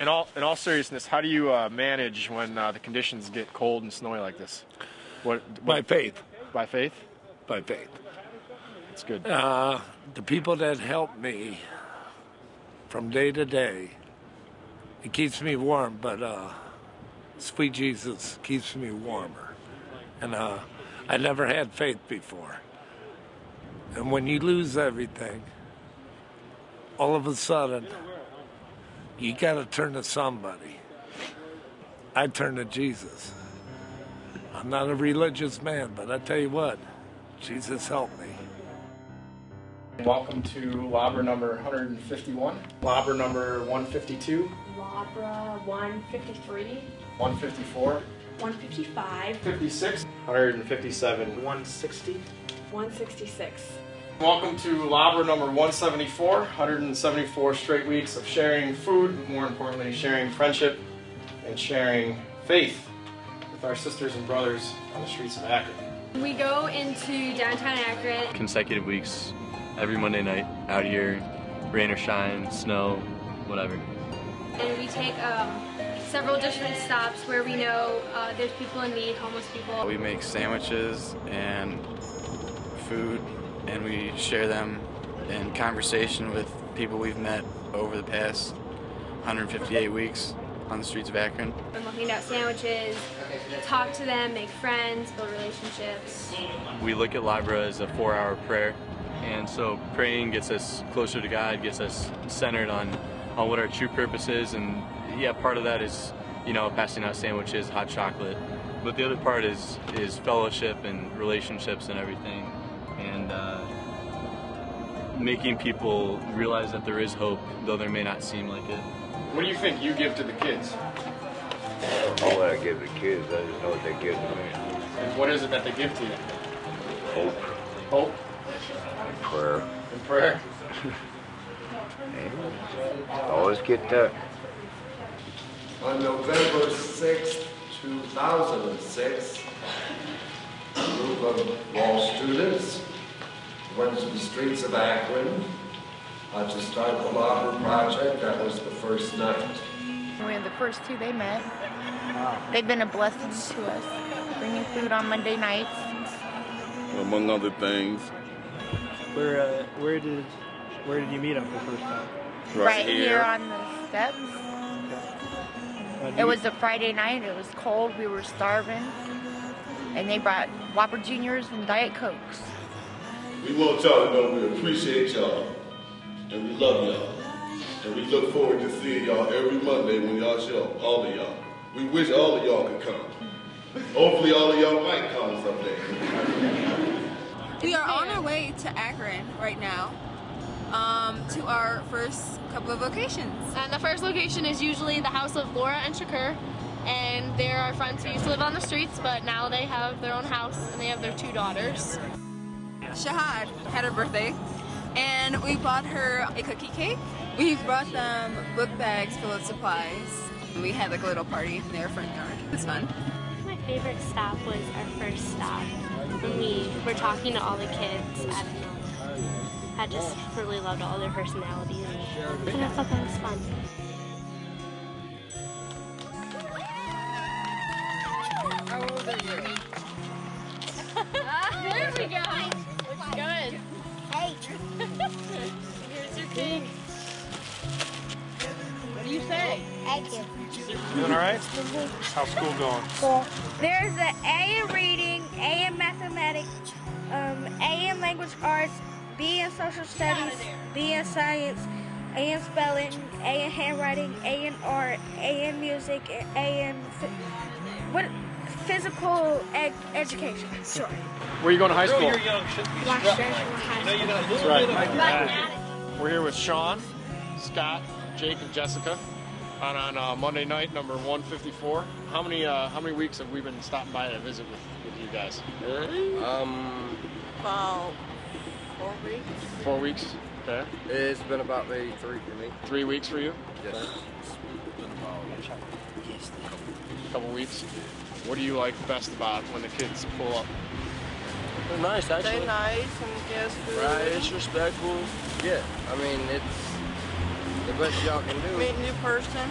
In all in all seriousness, how do you uh, manage when uh, the conditions get cold and snowy like this? What, By faith. by faith? By faith. It's good. Uh, the people that help me from day to day, it keeps me warm, but uh, sweet Jesus keeps me warmer. And uh, I never had faith before. And when you lose everything, all of a sudden, you got to turn to somebody. I turn to Jesus. I'm not a religious man, but I tell you what, Jesus helped me. Welcome to Labre number 151, Labre number 152, Labre 153, 154, 155, 56, 157, 160. 166. Welcome to Labre number 174, 174 straight weeks of sharing food, but more importantly, sharing friendship and sharing faith with our sisters and brothers on the streets of Akron. We go into downtown Akron. consecutive weeks, every Monday night out here, rain or shine, snow, whatever. and we take um, several different stops where we know uh, there's people in need, homeless people. We make sandwiches and food, and we share them in conversation with people we've met over the past 158 weeks on the streets of Akron. And looking at sandwiches, talk to them, make friends, build relationships. We look at Labre as a four hour prayer, and so praying gets us closer to God, gets us centered on, on what our true purpose is, and yeah, part of that is, you know, passing out sandwiches, hot chocolate. But the other part is, is fellowship and relationships and everything, and uh, making people realize that there is hope, though there may not seem like it. What do you think you give to the kids? All I give the kids, I just know what they give to me. And what is it that they give to you? Hope, Hope And prayer. and prayer. And always get that. On November 6, 2006, a group of law students went to the streets of Akron uh, to start the Labre Project. That was the first night. We're the first two they met. They've been a blessing to us, bringing food on Monday nights. among other things. Where uh, where did where did you meet them for the first time? Right, here. on the steps. Uh, It was a Friday night. It was cold. We were starving, and they brought Whopper Juniors and Diet Cokes. We want y'all to know we appreciate y'all and we love y'all. And we look forward to seeing y'all every Monday when y'all show up, all of y'all. We wish all of y'all could come. Hopefully all of y'all might come someday. We are on our way to Akron right now um, to our first couple of locations. And the first location is usually the house of Laura and Shakur. And they're our friends who used to live on the streets, but now they have their own house and they have their two daughters. Shahad had her birthday, and we bought her a cookie cake. We brought them book bags full of supplies. We had like a little party in their front yard. It was fun. My favorite stop was our first stop when we were talking to all the kids. I. I just really loved all their personalities, and I thought that was fun. How's school going? Cool. There's an A in reading, A in mathematics, um, A in language arts, B in social studies, B in science, A in spelling, A in handwriting, A in art, A in music, and A in what physical ed- education. Sure. Where are you going to high school? Washington High School. That's right. We're here with Sean, Scott, Jake, and Jessica on, on uh, Monday night, number 154. How many uh, how many weeks have we been stopping by to visit with, with you guys? Um, About four weeks. Four weeks. Okay. it's been about maybe three for me. Three weeks for you. Yes. couple weeks. What do you like best about when the kids pull up? They're nice, actually. They're nice and guess food. Right, it's respectful. Yeah, I mean, it's the best y'all can do. Meet a new person.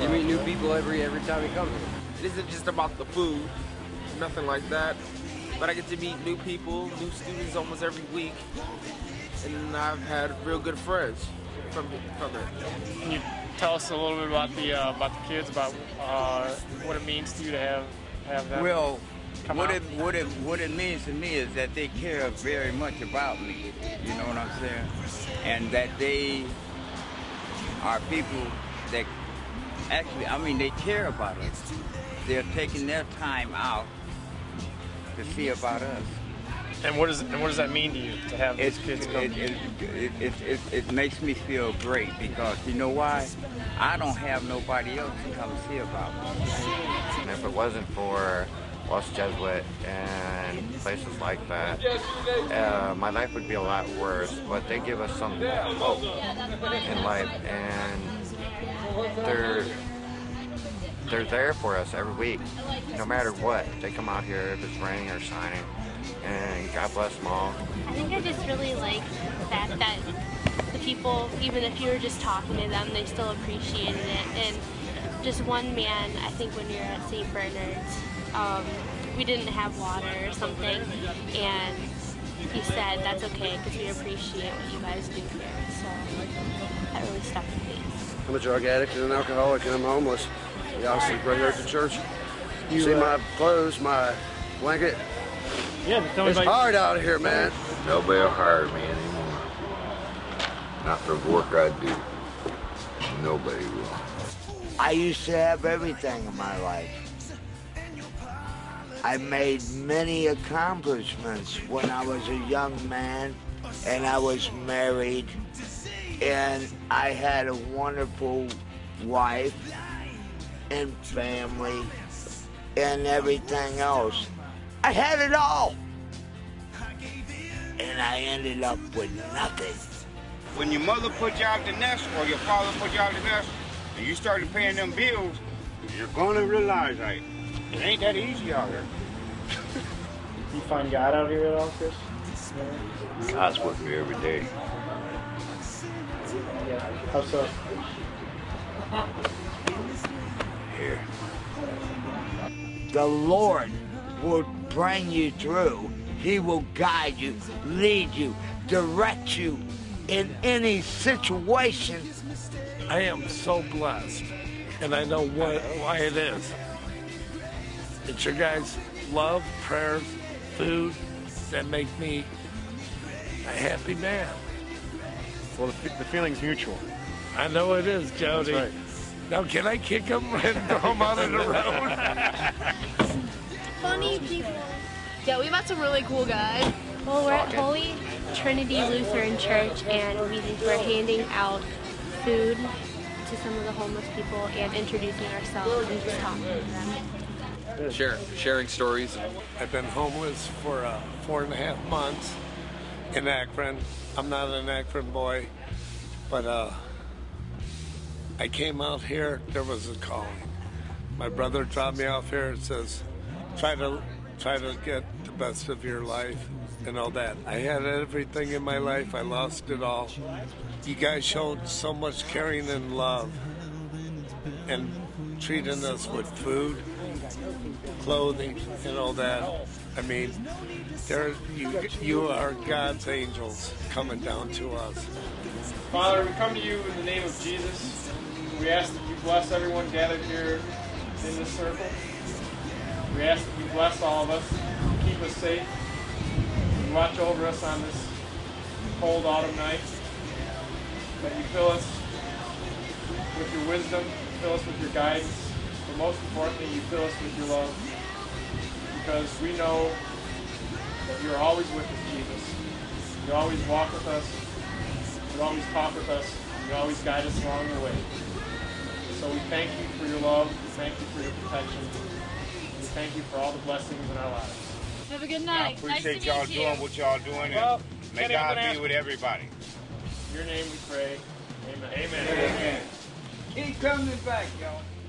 You meet new people every every time you come here. It isn't just about the food, nothing like that. But I get to meet new people, new students almost every week, and I've had real good friends from from it. Can you tell us a little bit about the uh, about the kids, about uh, what it means to you to have have them? Well, come what out? it what it what it means to me is that they care very much about me. You know what I'm saying? And that they are people that actually, I mean, they care about us. They're taking their time out to see about us. And what does and what does that mean to you to have these It, kids it, come? it, it, it, it, it makes me feel great because you know why? I don't have nobody else to come see about me. And if it wasn't for Walsh Jesuit and places like that, uh, my life would be a lot worse. But they give us some hope in life, and they're they're there for us every week, no matter what. They come out here if it's raining or shining, and God bless them all. I think I just really like the fact that the people, even if you were just talking to them, they still appreciated it. And just one man, I think when you're at St. Bernard's, um, we didn't have water or something, and he said, that's okay, because we appreciate what you guys do here. So that really stuck with me. I'm a drug addict and an alcoholic, and I'm homeless. We all sleep right here at the church. You see uh, my clothes, my blanket. Yeah, tell me it's about your- hard out here, man. Nobody will hire me anymore. Not for the work I do. Nobody will. I used to have everything in my life. I made many accomplishments when I was a young man and I was married and I had a wonderful wife and family and everything else. I had it all. And I ended up with nothing. When your mother put you out the nest or your father put you out the nest and you started paying them bills, you're gonna realize like it ain't that easy out here. You find God out here at all, Chris? God's with me every day. How so? Here. The Lord will bring you through. He will guide you, lead you, direct you in any situation. I am so blessed, and I know what, why it is. It's your guys' love, prayers, food that make me a happy man. Well, the, the feeling's mutual. I know it is, Jody. That's right. Now, can I kick him and throw him out of the road? Funny people. Yeah, we met some really cool guys. Well, we're at Holy Trinity Lutheran Church, and we we're handing out food to some of the homeless people and introducing ourselves and just talking to them. Share, sharing stories. I've been homeless for uh, four and a half months in Akron. I'm not an Akron boy, but uh, I came out here. There was a calling. My brother dropped me off here and says, "Try to, try to get the best of your life and all that." I had everything in my life. I lost it all. You guys showed so much caring and love, and treating us with food, clothing, and all that. I mean, there you you are God's angels coming down to us. Father, we come to you in the name of Jesus. We ask that you bless everyone gathered here in this circle. We ask that you bless all of us, keep us safe, and watch over us on this cold autumn night. That you fill us with your wisdom, fill us with your guidance, but most importantly, you fill us with your love. Because we know that you're always with us, Jesus. You always walk with us, you always talk with us, you always guide us along the way. So we thank you for your love, we thank you for your protection, we thank you for all the blessings in our lives. Have a good night. I night. appreciate nice y'all meet you. doing what y'all doing Well, and may God be with everybody. In your name we pray. Amen. Amen. Amen. Keep coming back, y'all.